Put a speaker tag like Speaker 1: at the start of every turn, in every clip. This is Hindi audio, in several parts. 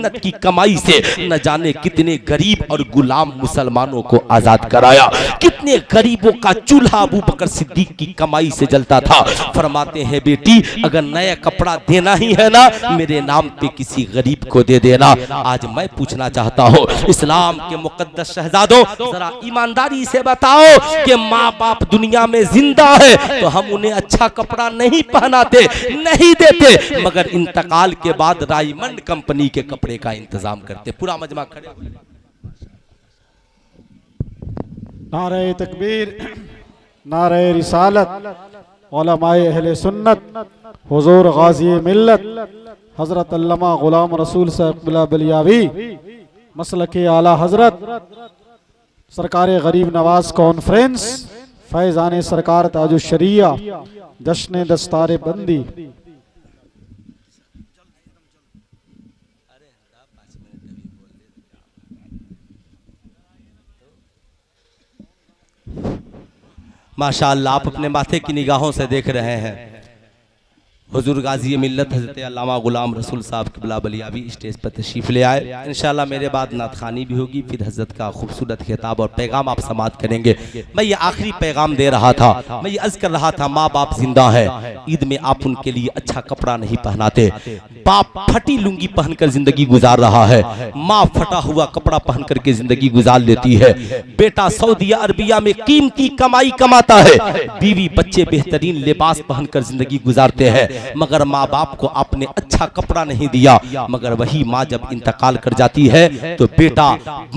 Speaker 1: मेहनत की कमाई से न जाने कितने गरीब और गुलाम मुसलमानों को आज़ाद कराया। कितने गरीबों का चूल्हा अबू बकर सिद्दीक की कमाई से जलता था। फरमाते हैं, बेटी, अगर नया कपड़ा देना ही है ना, मेरे नाम पे किसी गरीब को दे देना। आज मैं पूछना चाहता हूँ, इस्लाम के मुकद्दस शहजादों, जरा ईमानदारी से बताओ कि माँ बाप दुनिया में ज़िंदा है तो हम उन्हें अच्छा कपड़ा नहीं पहनाते, नहीं देते, मगर इंतकाल के बाद राइमंड कंपनी के कपड़े का इंतज़ाम करते। पूरा मजमा खड़े
Speaker 2: नारे तकबीर, नारे रिसालत अहले सुन्नत, हुजूर गाजी मिल्लत, हज़रत गुलाम रसूल साहब मसल के आला हज़रत, सरकार गरीब नवाज़ कॉन्फ्रेंस, फैज़ान सरकार ताजुशरिया जश्न दस्तार बंदी।
Speaker 1: माशाअल्लाह आप अपने माथे की निगाहों से देख रहे हैं। हुजूर गाजी मिलत हज़रत अल्लामा गुलाम रसूल साहब कबला बलियाबी स्टेज पर तशरीफ़ ले आए। इंशाल्लाह मेरे बाद नात खानी भी होगी, फिर हज़रत का खूबसूरत खिताब और पैगाम आप समाप्त करेंगे। मैं ये आखिरी पैगाम दे रहा था, मैं ये अर्ज़ कर रहा था माँ बाप ज़िंदा है, ईद में आप उनके लिए अच्छा कपड़ा नहीं पहनाते। बाप फटी लुंगी पहनकर ज़िंदगी गुजार रहा है, माँ फटा हुआ कपड़ा पहन करके ज़िंदगी गुजार लेती है। बेटा सऊदी अरबिया में कीमती कमाई कमाता है, बीवी बच्चे बेहतरीन लिबास पहनकर ज़िंदगी गुजारते हैं मगर माँ बाप को आपने अच्छा कपड़ा नहीं दिया मगर वही माँ जब इंतकाल कर जाती है तो बेटा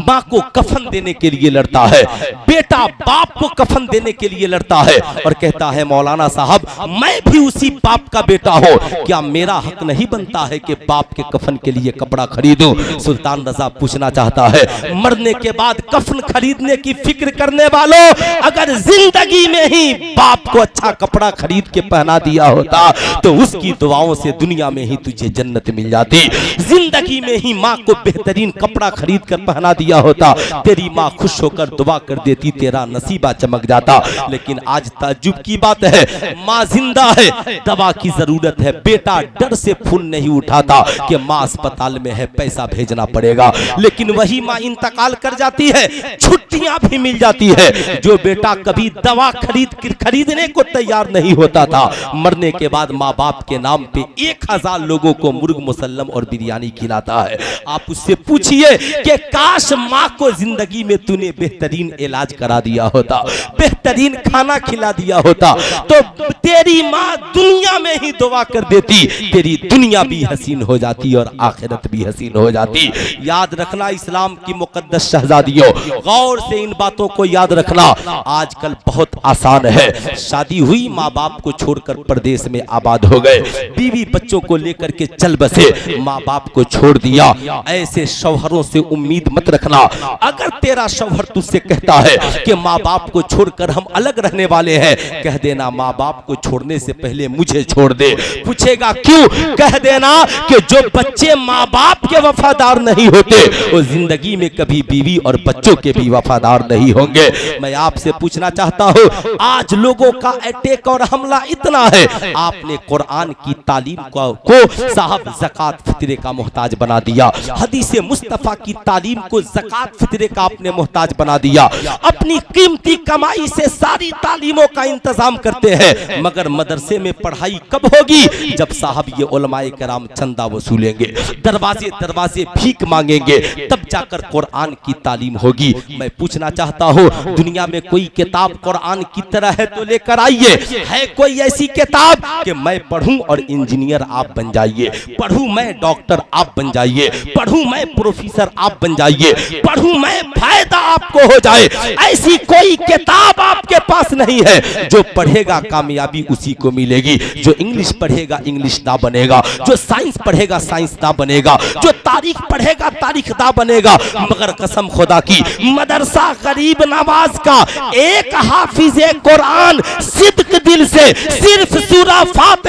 Speaker 1: माँ को कफन देने के लिए लड़ता है। बेटा बाप को कफन देने के लिए लड़ता है और कहता है मौलाना साहब मैं भी उसी बाप का बेटा हूँ। क्या मेरा हक नहीं बनता है कि बाप के कफन के लिए कपड़ा खरीदूं? सुल्तान रजा पूछना चाहता है मरने के बाद कफन खरीदने की फ़िक्र करने वालों अगर ज़िंदगी में ही बाप को अच्छा कपड़ा खरीद के पहना दिया होता तो उसकी दुआओं से दुनिया में ही तुझे जन्नत मिल जाती। ज़िंदगी में ही माँ को बेहतरीन कपड़ा खरीद कर पहना दिया होता। तेरी माँ खुश होकर दुआ कर देती, तेरा नसीबा चमक जाता। लेकिन आज ताजुब की बात है, माँ ज़िंदा है। दवा की ज़रूरत है, बेटा डर से फ़ोन नहीं उठाता कि माँ अस्पताल में है, पैसा भेजना पड़ेगा। लेकिन वही माँ इंतकाल कर जाती है, छुट्टियाँ भी मिल जाती है। जो बेटा कभी दवा खरीद, खरीदने को तैयार नहीं होता था, मरने के बाद माँ बाप के नाम पे एक हज़ार लोगों को मुर्ग मुसल्लम और बिरयानी खिलाता है। आप उससे पूछिए कि काश माँ को ज़िंदगी में तूने बेहतरीन इलाज करा दिया होता, बेहतरीन खाना खिला दिया होता तो तेरी माँ दुनिया में ही दुआ कर देती, तेरी दुनिया भी हसीन हो जाती और आखिरत भी हसीन हो जाती। याद रखना इस्लाम की मुकदस शहजादियों, गौर से इन बातों को याद रखना, आजकल बहुत आसान है। शादी हुई माँ बाप को छोड़कर प्रदेश में आबाद हो गए। बीवी बच्चों को लेकर के चल बसे माँ बाप को छोड़ दिया। ऐसे शौहरों से उम्मीद मत रखना। अगर तेरा शौहर तुझसे कहता है कि माँ बाप को छोड़कर हम अलग रहने वाले हैं, कह देना माँ बाप को छोड़ने से पहले मुझे छोड़ दे। पूछेगा, क्यों? कह देना कि जो बच्चे माँ बाप के वफादार नहीं होते, वो ज़िंदगी में कभी बीवी और बच्चों के भी वफादार नहीं होंगे। मैं आपसे पूछना चाहता हूँ, आज लोगों का अटैक और हमला इतना है, आपने कुरान की तालीम को, साहब जक़ात फितरे का मोहताज बना दिया। हदीस मुस्तफ़ा की तालीम को जक़ात फितरे का आपने मोहताज बना दिया। अपनी कीमती कमाई से सारी तालीमों का इंतज़ाम करते हैं। मगर मदरसे में पढ़ाई कब होगी? जब साहब ये उलमाए कराम चंदा वसूलेंगे। दरवाजे दरवाजे भीख मांगेंगे। तब जाकर कुरान की तालीम होगी। मैं पूछना चाहता हूँ दुनिया में कोई किताब कुरान की तरह है तो लेकर आइए। है कोई ऐसी किताब कि मैं पढ़ूं और इंजीनियर आप बन जाइए। पढ़ूं मैं डॉक्टर आप बन जाइए। पढ़ूं मैं प्रोफेसर आप बन जाइए। पढ़ूं मैं फ़ायदा आपको हो जाए। ऐसी कोई किताब आपके पास नहीं है। जो पढ़ेगा कामयाबी उसी को मिलेगी। जो इंग्लिश पढ़ेगा, इंग्लिश ना बनेगा। जो साइंस पढ़ेगा, साइंस ना बनेगा। जो तारीख पढ़ेगा, तारीख ना बनेगा। मगर कसम खुदा की, मदरसा गरीब नवाज़ का एक हाफिज कुरान सिद्क दिल से सिर्फ़ सूरा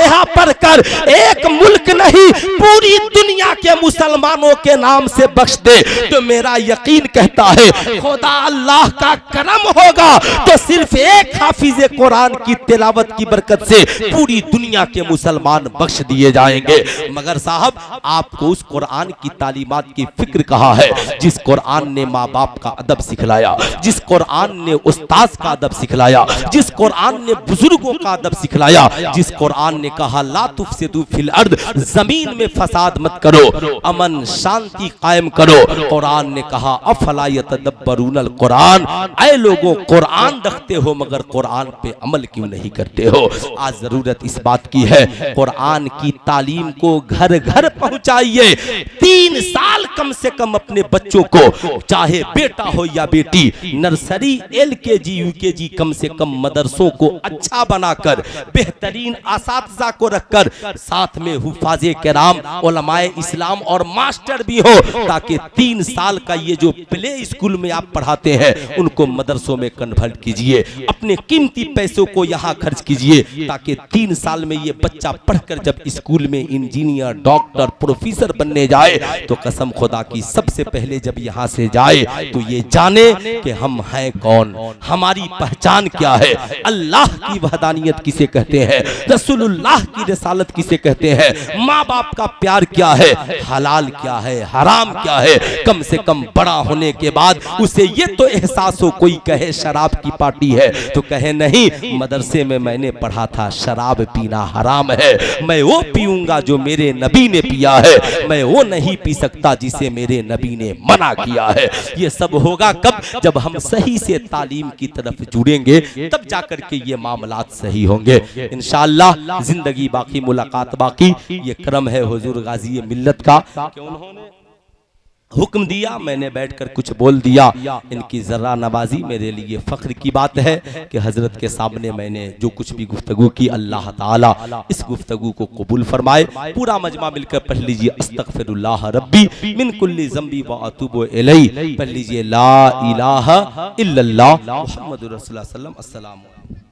Speaker 1: फातिहा पढ़कर एक मुल्क नहीं, पूरी दुनिया के मुसलमानों के नाम से बख्श दे। तो मेरा यकीन कहता है, खुदा अल्लाह का करम होगा तो सिर्फ़ एक हाफिज कुरान की तिलावत की बरकत से पूरी दुनिया के मुसलमान बख्श दिए जाएँगे। मगर साहब, आपको उस कुरान की तालीमात की फ़िक्र कहा है? जिस कुरान ने माँ बाप का अदब सिखलाया, जिस कुरान ने उस्ताद का अदब सिखलाया, जिस कुरान ने बुज़ुर्गों का अदब सिखलाया, जिस कुरान ने कहा लातुफ से फिल अर्द, ज़मीन में फसाद मत करो, अमन शांति कायम करो। कुरान ने कहा अफलायत दब्बरूनल कुरान? ऐ लोगों, कुरान रखते हो, मगर कुरान पे अमल क्यों नहीं करते हो? आज ज़रूरत इस बात की है, कुरान की तालीम को घर घर पहुंचाइए। तीन साल कम से कम अपने बच्चों को, चाहे बेटा हो या बेटी, नर्सरी एल के जी यू के जी कम से कम मदरसों को अच्छा बनाकर, बेहतरीन आसातजा को रखकर साथ में हुफाजे कराम ओलमाए इस्लाम और मास्टर भी हो, ताकि तीन साल का ये जो प्ले स्कूल में आप पढ़ाते हैं, उनको मदरसों में कन्वर्ट कीजिए, अपने कीमती पैसों को यहाँ खर्च कीजिए, ताकि तीन साल में ये बच्चा पढ़कर जब स्कूल में इंजीनियर, डॉक्टर, प्रोफेसर बनने जाए तो कसम खुदा की सबसे पहले जब यहाँ से जाए तो ये जाने कि हम हैं कौन, हमारी पहचान क्या है, अल्लाह की वहदानियत किसे कहते हैं रसूलुल्लाह की रसालत किसे कहते हैं? माँ बाप का प्यार क्या है? हलाल क्या है? हराम क्या है? कम से कम बड़ा होने के बाद उसे ये तो एहसास हो, कोई कहे शराब की पार्टी है। तो कहे, नहीं, मदरसे में मैंने पढ़ा था, शराब पीना हराम है। मैं वो पीऊँगा जो मेरे नबी ने पिया है। मैं वो नहीं पी सकता जिसे मेरे नबी ने मना किया है। ये सब होगा कब? जब हम सही से तालीम की तरफ़ जुड़ेंगे, तब जाकर के ये मामला सही होंगे। इनशाला ज़िंदगी बाकी, मुलाकात बाकी। ये क्रम है हुजूर गाजी मिल्लत का। हुक्म दिया, मैंने बैठकर कुछ बोल दिया। इनकी जर्रा नवाजी मेरे लिए फ़ख्र की बात है कि हज़रत के सामने मैंने जो कुछ भी गुफ्तगु की, अल्लाह ताला इस गुफ्तगु को कबूल फरमाए। पूरा मजमा मिलकर पढ़ लीजिए, अस्तगफिरुल्लाह रब्बी मिन कुल्ली ज़म्बी व अतूबु इलैहि। पढ़ लीजिए, ला इलाहा इल्लल्लाह। मुहम्मदुर रसूलुल्लाह